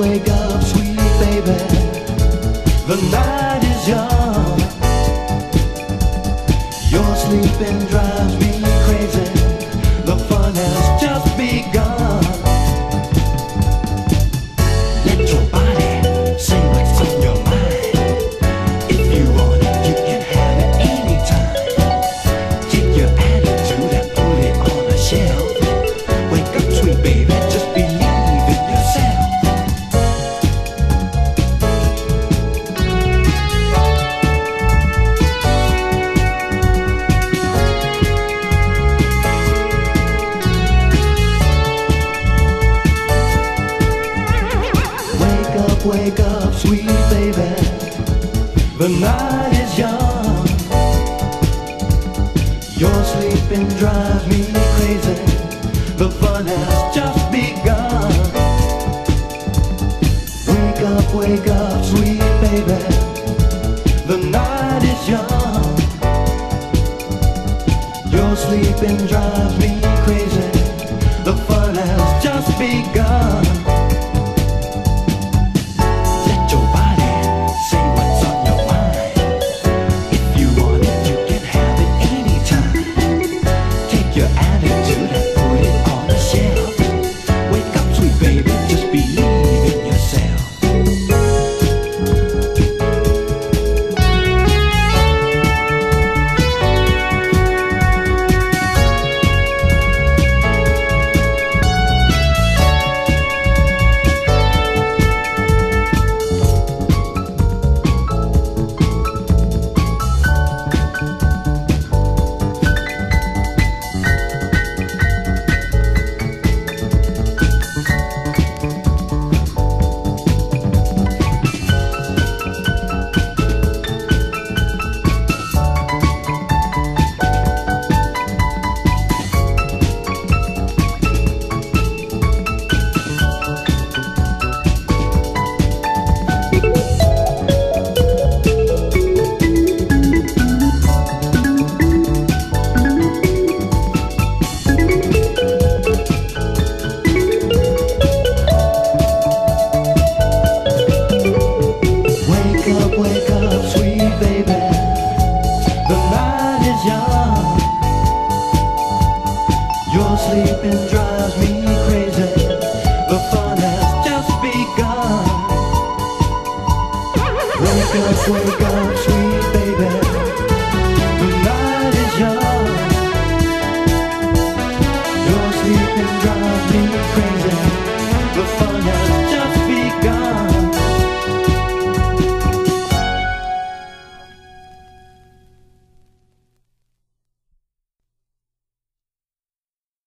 wake up, sweet baby. The night is young. Your sleeping drives me crazy. The fun has just begun. Let your body say what's on your mind. If you want it, you can have it anytime. Take your attitude and put it on a shelf. Wake up, sweet baby, The night is young. Your sleeping drives me crazy. The fun has just begun. Wake up, wake up, sweet baby. The night is young. Your sleeping drives me crazy. The fun has just begun. drive me